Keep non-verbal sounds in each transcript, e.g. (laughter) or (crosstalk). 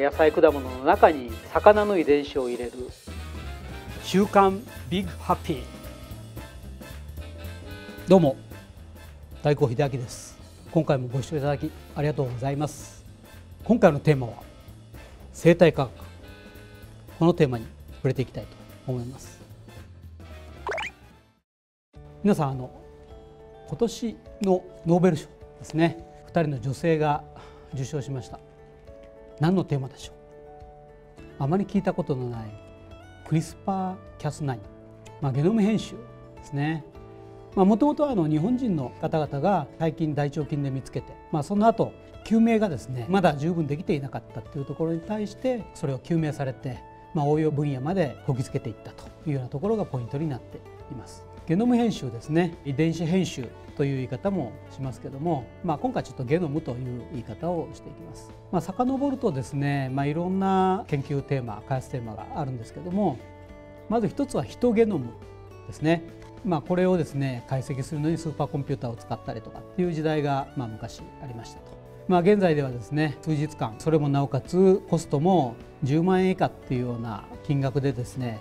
野菜果物の中に魚の遺伝子を入れる。週刊ビッグハッピーどうも大光秀明です。今回もご視聴いただきありがとうございます。今回のテーマは生態科学。このテーマに触れていきたいと思います。皆さんあの今年のノーベル賞ですね。2人の女性が受賞しました。何のテーマでしょう？あまり聞いたことのないクリスパー・キャス9、まあ、ゲノム編集ですね。もともと日本人の方々が最近大腸菌で見つけて、まあ、その後救命がですねまだ十分できていなかったというところに対してそれを救命されて、まあ、応用分野までこぎつけていったというようなところがポイントになっています。ゲノム編集ですね遺伝子編集という言い方もしますけども、まあ、今回ちょっとゲノムという言い方をしていきます。まあ、遡るとですね、まあ、いろんな研究テーマ開発テーマがあるんですけどもまず一つはヒトゲノムですね。まあ、これをですね解析するのにスーパーコンピューターを使ったりとかっていう時代がまあ昔ありましたと。まあ、現在ではですね数日間それもなおかつコストも10万円以下っていうような金額でですね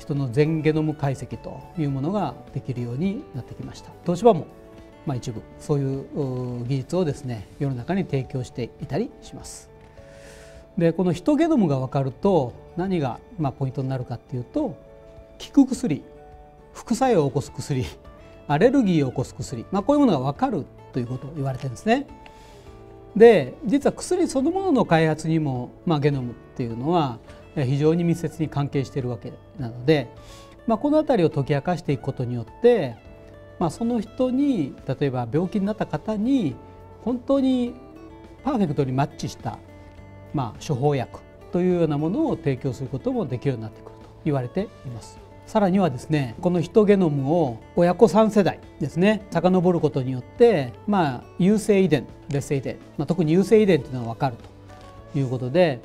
人の全ゲノム解析というものができるようになってきました東芝もまあ一部そういう技術をですね世の中に提供していたりしますでこのヒトゲノムが分かると何がまあポイントになるかっていうと効く薬副作用を起こす薬アレルギーを起こす薬、まあ、こういうものが分かるということを言われてるんですね。で実は薬そのものの開発にも、まあ、ゲノムっていうのは非常に密接に関係しているわけなので、まあ、この辺りを解き明かしていくことによって、まあ、その人に例えば病気になった方に本当にパーフェクトにマッチした、まあ、処方薬というようなものを提供することもできるようになってくると言われています。さらにはですねこのヒトゲノムを親子3世代ですね遡ることによってまあ優性遺伝劣性遺伝、まあ、特に優性遺伝というのは分かるということで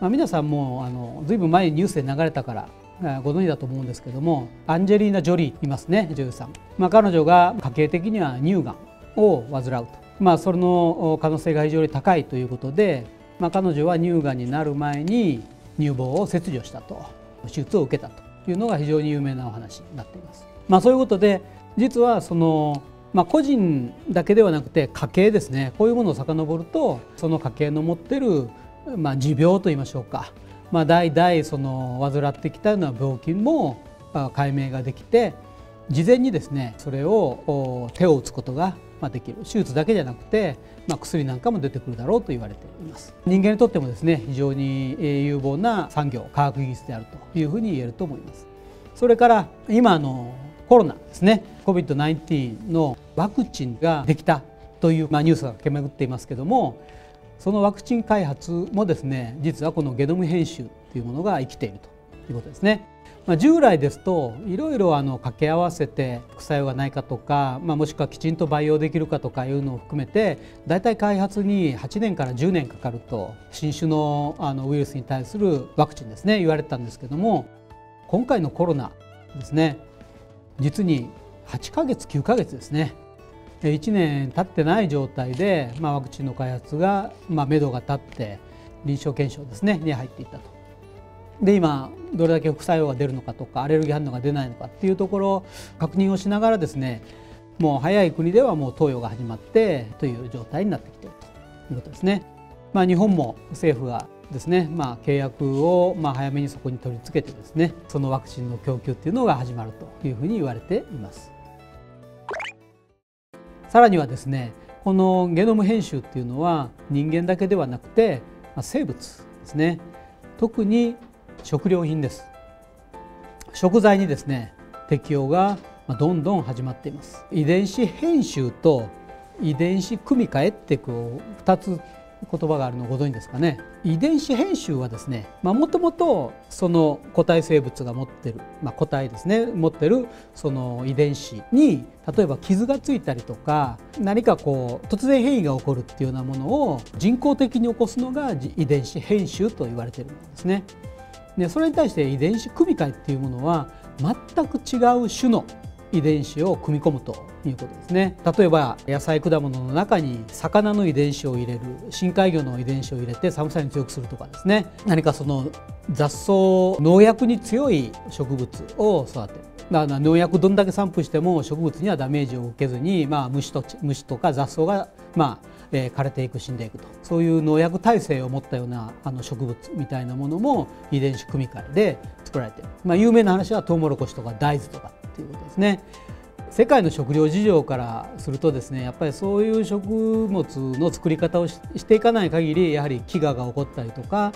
まあ、皆さんもあのずいぶん前にニュースで流れたからご存知だと思うんですけどもアンジェリーナ・ジョリーいますね女優さん、まあ、彼女が家系的には乳がんを患うと、まあ、それの可能性が非常に高いということで、まあ、彼女は乳がんになる前に乳房を切除したと。手術を受けたというのが非常に有名なお話になっています。まあ、そういうことで実はそのまあ、個人だけではなくて家系ですね。こういうものを遡るとその家系の持ってるまあ、持病といいましょうか、まあ、代々その患ってきたような病気も解明ができて事前にですねそれを手を打つことができる。手術だけじゃなくて、まあ、薬なんかも出てくるだろうと言われています。人間にとってもですね非常に有望な産業科学技術であるというふうに言えると思います。それから今のコロナですね COVID-19 のワクチンができたという、まあ、ニュースが駆け巡っていますけどもそのワクチン開発もですね実はこのゲノム編集というものが生きているということですね。まあ、従来ですといろいろあの掛け合わせて副作用がないかとか、まあ、もしくはきちんと培養できるかとかいうのを含めて大体開発に8年から10年かかると新種のあのウイルスに対するワクチンですね言われてたんですけども今回のコロナですね実に8ヶ月9ヶ月ですね1年経ってない状態で、まあ、ワクチンの開発が、まあ、目処が立って臨床検証ですねに入っていったと。で今どれだけ副作用が出るのかとかアレルギー反応が出ないのかっていうところを確認をしながらですねもう早い国ではもう投与が始まってという状態になってきているということですね。まあ、日本も政府がですね、まあ、契約をまあ早めにそこに取り付けてですねそのワクチンの供給っていうのが始まるというふうに言われています。さらにはですねこのゲノム編集っていうのは人間だけではなくて生物ですね。特に食料品です。食材にですね適用がどんどん始まっています。遺伝子編集と遺伝子組み換えってこう2つ言葉があるのご存知ですかね？遺伝子編集はですねもともとその個体生物が持ってる、まあ、個体ですね持ってるその遺伝子に例えば傷がついたりとか何かこう突然変異が起こるっていうようなものを人工的に起こすのが遺伝子編集と言われてるんですね。でそれに対して遺伝子組み換えっていうものは全く違う種の遺伝子を組み込むということですね。例えば野菜果物の中に魚の遺伝子を入れる深海魚の遺伝子を入れて寒さに強くするとかですね。何かその雑草農薬に強い植物を育てる。だから農薬どんだけ散布しても植物にはダメージを受けずに、まあ、虫と虫とか雑草が、まあえー、枯れていく死んでいくと。そういう農薬耐性を持ったようなあの植物みたいなものも遺伝子組み換えで作られている、まあ、有名な話はトウモロコシとか大豆とか。っていうことですね。世界の食料事情からするとですねやっぱりそういう食物の作り方をしていかない限りやはり飢餓が起こったりとか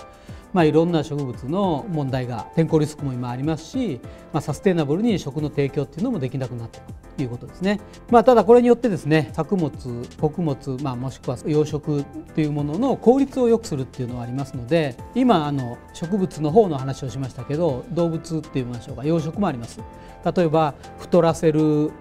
まあ、いろんな植物の問題が天候リスクも今ありますし、まあ、サステナブルに食の提供っていうのもできなくなってくるということですね。まあ、ただこれによってですね作物穀物、まあ、もしくは養殖というものの効率を良くするっていうのはありますので今あの植物の方の話をしましたけど動物っていいましょうか養殖もあります。例えば太らせる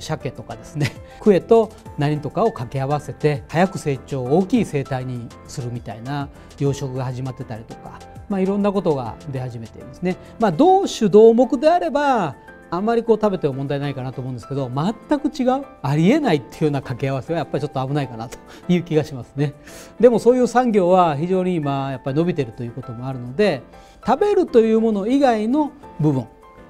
鮭とかですね (laughs) クエと何とかを掛け合わせて早く成長大きい生態にするみたいな養殖が始まってたりとか、まあ、いろんなことが出始めていますね。まあ、同種同目であればあんまりこう食べても問題ないかなと思うんですけど全く違うありえないっていうような掛け合わせはやっぱりちょっと危ないかなと (laughs) いう気がしますね。でもそういう産業は非常に今やっぱり伸びてるということもあるので食べるというもの以外の部分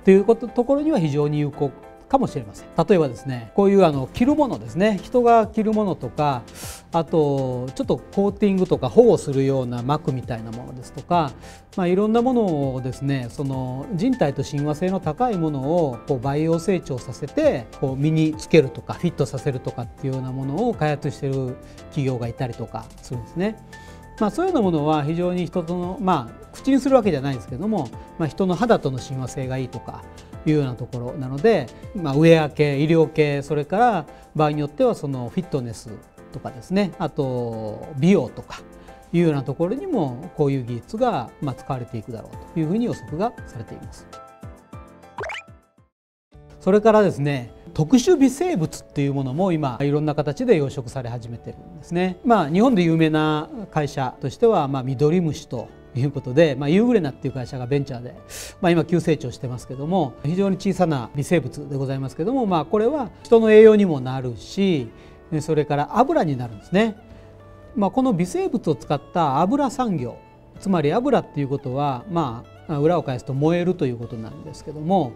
ということところには非常に有効かもしれません例えばですねこういうあの着るものですね人が着るものとかあとちょっとコーティングとか保護するような膜みたいなものですとか、まあ、いろんなものをですねその人体と親和性の高いものをこう培養成長させてこう身につけるとかフィットさせるとかっていうようなものを開発してる企業がいたりとかするんですね。まあ、そういうようなものは非常に人との、まあ、口にするわけじゃないんですけども、まあ、人の肌との親和性がいいとかいうようなところなので、まあ、ウェア系医療系それから場合によってはそのフィットネスとかですねあと美容とかいうようなところにもこういう技術がまあ使われていくだろうというふうに予測がされています。それからですね特殊微生物っていうものも今いろんな形で養殖され始めてるんですね。まあ日本で有名な会社としてはまあミドリムシということで、まあ、ユーグレナっていう会社がベンチャーで、まあ、今急成長してますけども非常に小さな微生物でございますけども、まあ、これは人の栄養にもなるしそれから油になるんですね。まあ、この微生物を使った油産業つまり油っていうことは、まあ、裏を返すと燃えるということなんですけども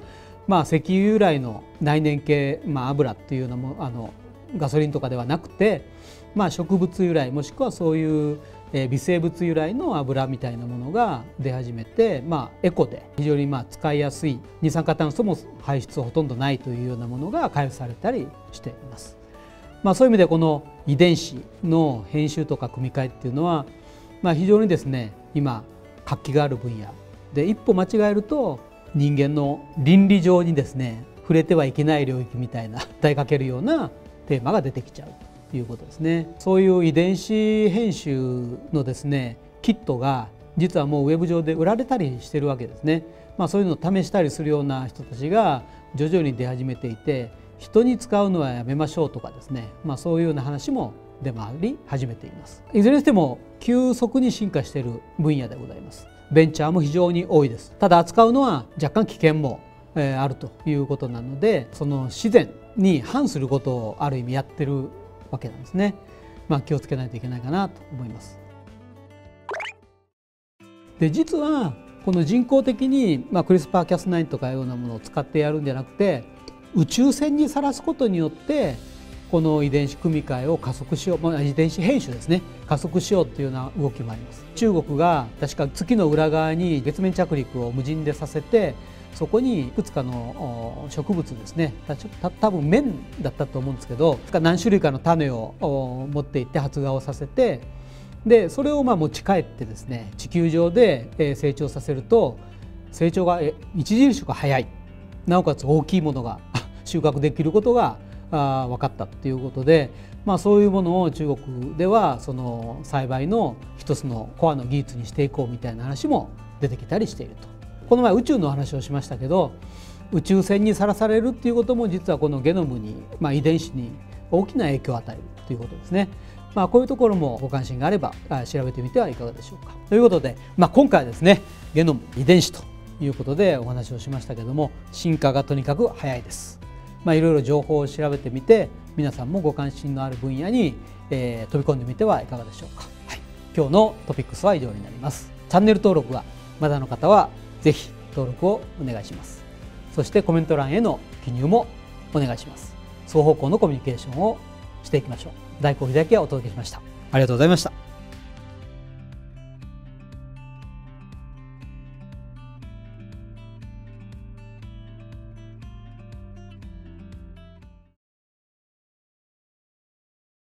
まあ、石油由来の内燃系、まあ、油っていうのもあのガソリンとかではなくて、まあ、植物由来もしくはそういう微生物由来の油みたいなものが出始めて、まあ、エコで非常にまあ使いやすい二酸化炭素も排出ほとんどないというようなものが開発されたりしています。まあ、そういう意味でこの遺伝子の編集とか組み換えっていうのは、まあ、非常にですね今活気がある分野で一歩間違えると人間の倫理上にですね触れてはいけない領域みたいな (laughs) 訴えかけるようなテーマが出てきちゃうということですね。そういう遺伝子編集のですねキットが実はもうウェブ上で売られたりしてるわけですね。まあ、そういうのを試したりするような人たちが徐々に出始めていて人に使うのはやめましょうとかですね、まあ、そういうような話も出回り始めています。いずれにしても急速に進化している分野でございます。ベンチャーも非常に多いです。ただ扱うのは若干危険もあるということなのでその自然に反することをある意味やってるわけなんですね、まあ、気をつけないといけないかなと思います。で実はこの人工的に、まあ、クリスパーキャス9とかいうようなものを使ってやるんじゃなくて宇宙船にさらすことによってこの遺伝子組み換えを加速しよう、まあ、遺伝子編集ですね。加速しようというような動きもあります。中国が確か月の裏側に月面着陸を無人でさせてそこにいくつかの植物ですね。た多分綿だったと思うんですけど何種類かの種を持っていって発芽をさせてでそれをまあ持ち帰ってですね地球上で成長させると成長が著しく早い。なおかつ大きいものが収穫できることがあ分かったということで、まあ、そういうものを中国ではその栽培の一つのコアの技術にしていこうみたいな話も出てきたりしていると。この前宇宙の話をしましたけど宇宙船にさらされるっていうことも実はこのゲノムに、まあ、遺伝子に大きな影響を与えるということですね。まあ、こういうところもご関心があれば調べてみてはいかがでしょうか。ということで、まあ、今回はですねゲノム遺伝子ということでお話をしましたけども進化がとにかく早いです。まあ、いろいろ情報を調べてみて皆さんもご関心のある分野に、えー、飛び込んでみてはいかがでしょうか、はい、今日のトピックスは以上になります。チャンネル登録がまだの方はぜひ登録をお願いします。そしてコメント欄への記入もお願いします。双方向のコミュニケーションをしていきましょう。大光秀明がお届けしました。ありがとうございました。